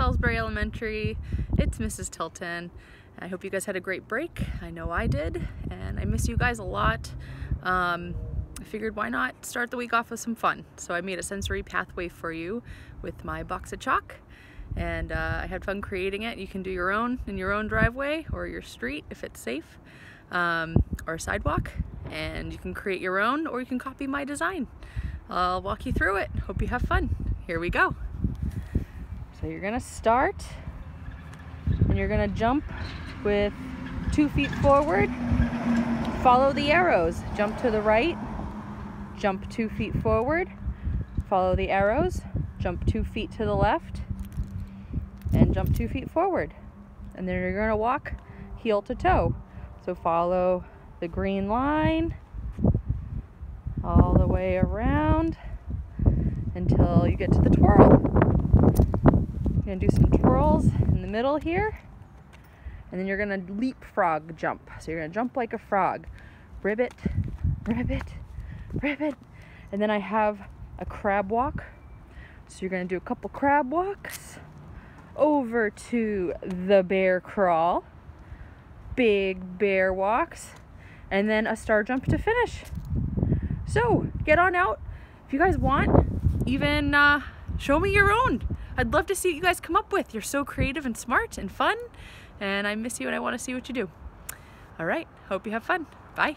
Salisbury Elementary. It's Mrs. Tilton. I hope you guys had a great break. I know I did, and I miss you guys a lot. Um, I figured why not start the week off with some fun. So I made a sensory pathway for you with my box of chalk and uh, I had fun creating it. You can do your own in your own driveway or your street if it's safe um, or sidewalk and you can create your own or you can copy my design. I'll walk you through it. Hope you have fun. Here we go. So you're gonna start and you're gonna jump with two feet forward. Follow the arrows. Jump to the right, jump two feet forward, follow the arrows, jump two feet to the left, and jump two feet forward. And then you're gonna walk heel to toe. So follow the green line all the way around until you get to the twirl. Gonna do some twirls in the middle here. And then you're gonna leapfrog jump. So you're gonna jump like a frog. Ribbit, ribbit, ribbit. And then I have a crab walk. So you're gonna do a couple crab walks over to the bear crawl, big bear walks, and then a star jump to finish. So get on out. If you guys want, even uh, show me your own. I'd love to see what you guys come up with. You're so creative and smart and fun, and I miss you and I want to see what you do. All right, hope you have fun. Bye.